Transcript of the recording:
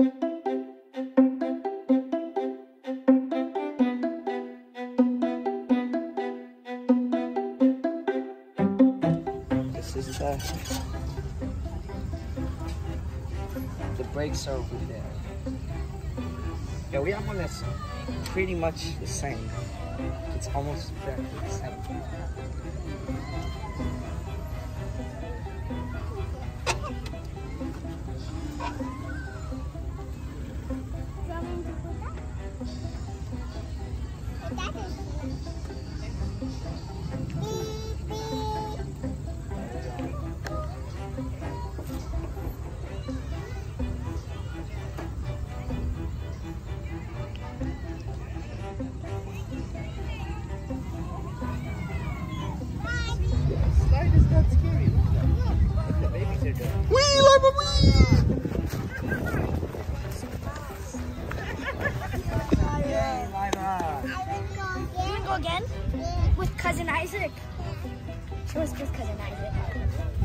This is uh, the the brakes are over there. Yeah, we have one that's pretty much the same. It's almost exactly the same. Slide is go again? With cousin Isaac. It was with cousin Isaac.